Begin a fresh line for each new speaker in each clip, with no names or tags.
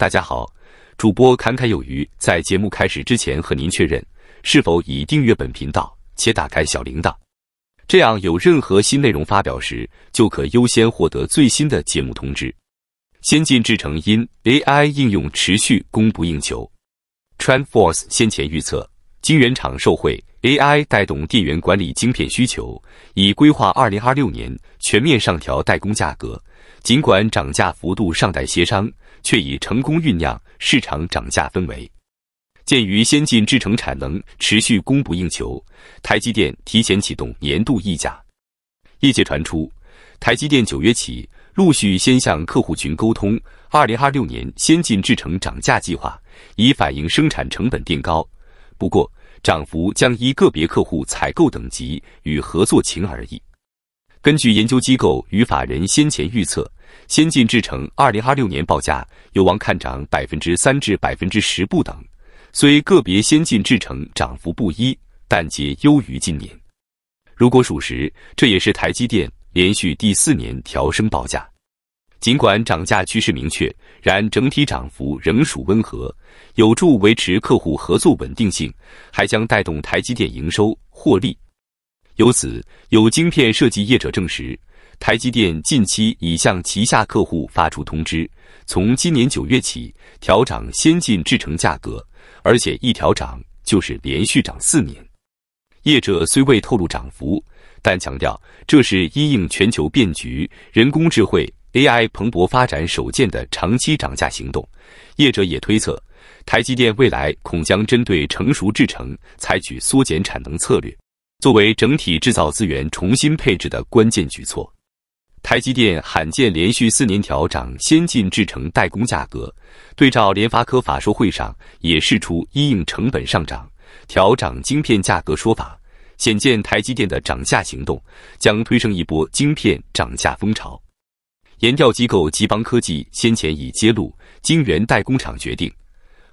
大家好，主播侃侃有余，在节目开始之前和您确认是否已订阅本频道且打开小铃铛，这样有任何新内容发表时就可优先获得最新的节目通知。先进制程因 AI 应用持续供不应求，TrendForce 先前预测，晶圆厂受惠 AI 带动电源管理晶片需求，已规划2026年全面上调代工价格。尽管涨价幅度尚待协商，却已成功酝酿市场涨价氛围。鉴于先进制程产能持续供不应求，台积电提前启动年度溢价。业界传出，台积电九月起陆续先向客户群沟通2026年先进制程涨价计划，以反映生产成本垫高。不过，涨幅将依个别客户采购等级与合作情而异。根据研究机构与法人先前预测，先进制程二零二六年报价有望看涨百分之三至百分之十不等。虽个别先进制程涨幅不一，但皆优于今年。如果属实，这也是台积电连续第四年调升报价。尽管涨价趋势明确，然整体涨幅仍属温和，有助维持客户合作稳定性，还将带动台积电营收获利。由此，有晶片设计业者证实，台积电近期已向旗下客户发出通知，从今年九月起调涨先进制程价格，而且一调涨就是连续涨四年。业者虽未透露涨幅，但强调这是因应全球变局、人工智慧 AI 蓬勃发展首见的长期涨价行动。业者也推测，台积电未来恐将针对成熟制程采取缩减产能策略。作为整体制造资源重新配置的关键举措，台积电罕见连续四年调涨先进制程代工价格。对照联发科法说会上也释出因应成本上涨调涨晶片价格说法，显见台积电的涨价行动将推升一波晶片涨价风潮。研调机构吉邦科技先前已揭露，晶圆代工厂决定。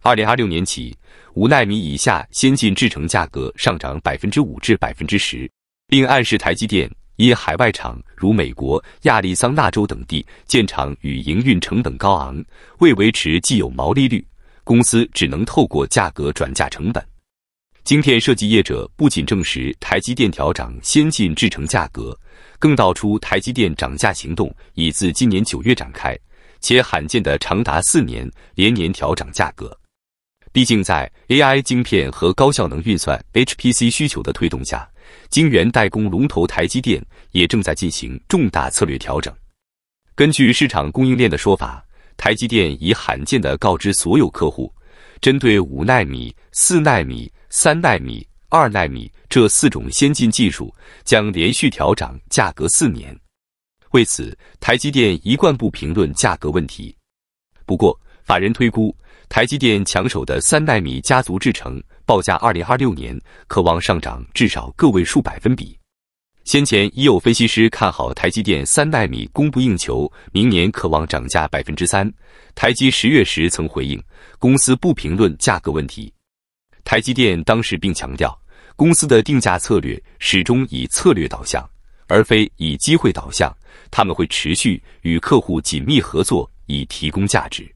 二零二六年起，五纳米以下先进制程价格上涨百分之五至百分之十，并暗示台积电因海外厂如美国、亚利桑那州等地建厂与营运成本高昂，为维持既有毛利率，公司只能透过价格转嫁成本。晶片设计业者不仅证实台积电调涨先进制程价格，更道出台积电涨价行动已自今年九月展开，且罕见的长达四年连年调涨价格。毕竟，在 AI 晶片和高效能运算 HPC 需求的推动下，晶圆代工龙头台积电也正在进行重大策略调整。根据市场供应链的说法，台积电已罕见地告知所有客户，针对五纳米、四纳米、三纳米、二纳米这四种先进技术，将连续调涨价格四年。为此，台积电一贯不评论价格问题。不过，法人推估。台积电抢手的三纳米家族制程报价，二零二六年可望上涨至少个位数百分比。先前已有分析师看好台积电三纳米供不应求，明年可望涨价百分之三。台积十月时曾回应，公司不评论价格问题。台积电当时并强调，公司的定价策略始终以策略导向，而非以机会导向。他们会持续与客户紧密合作，以提供价值。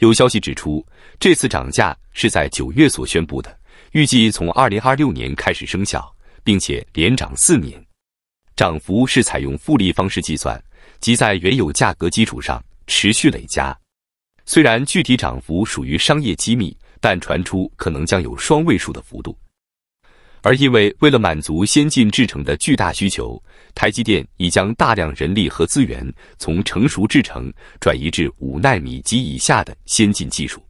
有消息指出，这次涨价是在九月所宣布的，预计从二零二六年开始生效，并且连涨四年，涨幅是采用复利方式计算，即在原有价格基础上持续累加。虽然具体涨幅属于商业机密，但传出可能将有双位数的幅度。而因为为了满足先进制程的巨大需求，台积电已将大量人力和资源从成熟制程转移至五纳米及以下的先进技术。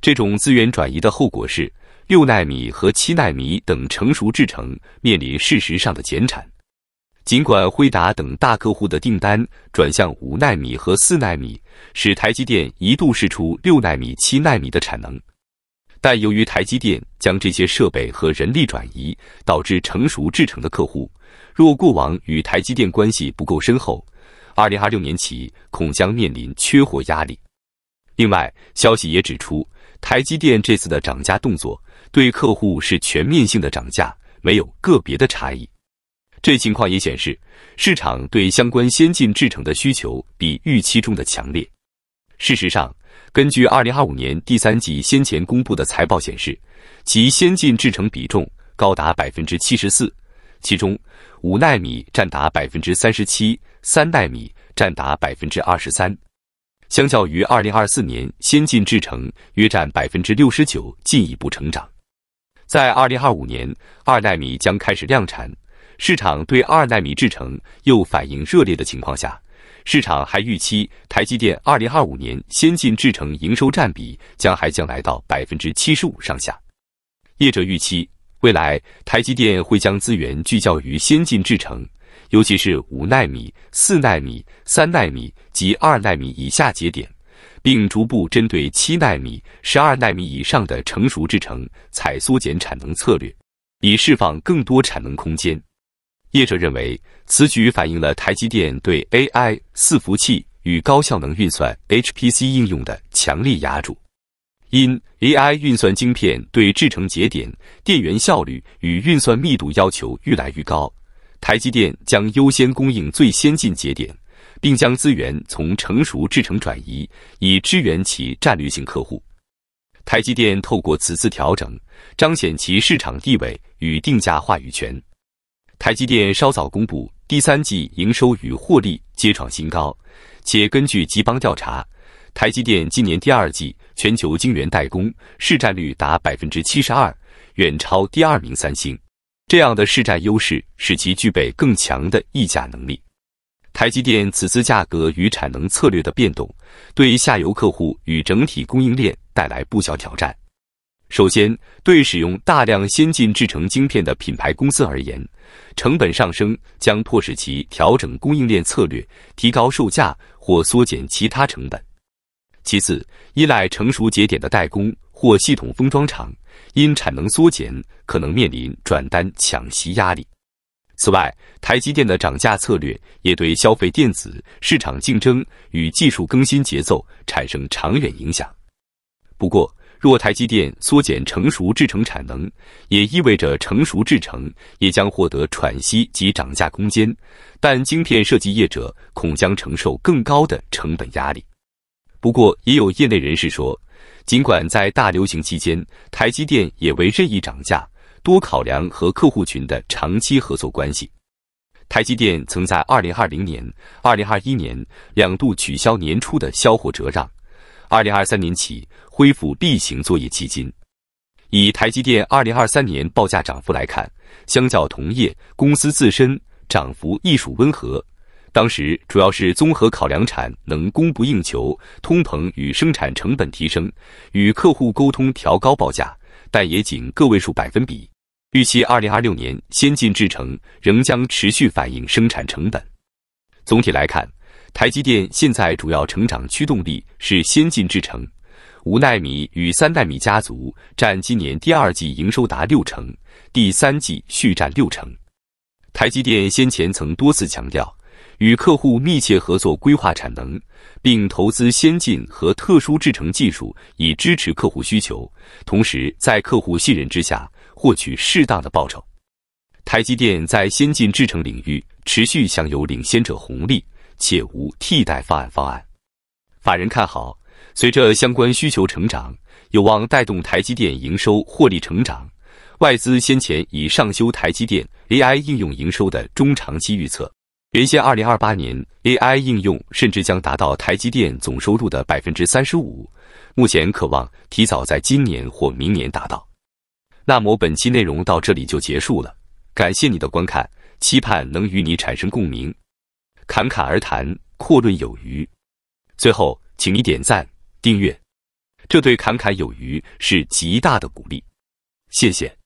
这种资源转移的后果是，六纳米和七纳米等成熟制程面临事实上的减产。尽管辉达等大客户的订单转向五纳米和四纳米，使台积电一度试出六纳米、七纳米的产能。但由于台积电将这些设备和人力转移，导致成熟制程的客户若过往与台积电关系不够深厚，二零二六年起恐将面临缺货压力。另外，消息也指出，台积电这次的涨价动作对客户是全面性的涨价，没有个别的差异。这情况也显示，市场对相关先进制程的需求比预期中的强烈。事实上，根据二零二五年第三季先前公布的财报显示，其先进制程比重高达百分之七十四，其中五纳米占达百分之三十七，三纳米占达百分之二十三。相较于二零二四年，先进制程约占百分之六十九，进一步成长。在二零二五年，二纳米将开始量产，市场对二纳米制程又反应热烈的情况下。市场还预期台积电二零二五年先进制程营收占比将还将来到百分之七十五上下。业者预期未来台积电会将资源聚焦于先进制程，尤其是五纳米、四纳米、三纳米及二纳米以下节点，并逐步针对七纳米、十二纳米以上的成熟制程采缩减产能策略，以释放更多产能空间。业者认为，此举反映了台积电对 AI 伺服器与高效能运算 HPC 应用的强力压注。因 AI 运算晶片对制程节点、电源效率与运算密度要求愈来愈高，台积电将优先供应最先进节点，并将资源从成熟制程转移，以支援其战略性客户。台积电透过此次调整，彰显其市场地位与定价话语权。台积电稍早公布，第三季营收与获利皆创新高，且根据吉邦调查，台积电今年第二季全球晶圆代工市占率达百分之七十二，远超第二名三星。这样的市占优势使其具备更强的议价能力。台积电此次价格与产能策略的变动，对下游客户与整体供应链带来不小挑战。首先，对使用大量先进制程晶片的品牌公司而言，成本上升将迫使其调整供应链策略，提高售价或缩减其他成本。其次，依赖成熟节点的代工或系统封装厂，因产能缩减，可能面临转单抢袭压力。此外，台积电的涨价策略也对消费电子市场竞争与技术更新节奏产生长远影响。不过，若台积电缩减成熟制程产能，也意味着成熟制程也将获得喘息及涨价空间，但晶片设计业者恐将承受更高的成本压力。不过，也有业内人士说，尽管在大流行期间，台积电也未任意涨价，多考量和客户群的长期合作关系。台积电曾在二零二零年、二零二一年两度取消年初的销货折让。二零二三年起恢复例行作业基金。以台积电二零二三年报价涨幅来看，相较同业公司自身涨幅亦属温和。当时主要是综合考量产能供不应求、通膨与生产成本提升，与客户沟通调高报价，但也仅个位数百分比。预期二零二六年先进制程仍将持续反映生产成本。总体来看。台积电现在主要成长驱动力是先进制程，五纳米与三纳米家族占今年第二季营收达六成，第三季续占六成。台积电先前曾多次强调，与客户密切合作规划产能，并投资先进和特殊制程技术以支持客户需求，同时在客户信任之下获取适当的报酬。台积电在先进制程领域持续享有领先者红利。且无替代方案。方案，法人看好，随着相关需求成长，有望带动台积电营收获利成长。外资先前已上修台积电 AI 应用营收的中长期预测，原先二零二八年 AI 应用甚至将达到台积电总收入的百分之三十五，目前渴望提早在今年或明年达到。那么本期内容到这里就结束了，感谢你的观看，期盼能与你产生共鸣。侃侃而谈，阔论有余。最后，请你点赞、订阅，这对侃侃有余是极大的鼓励。谢谢。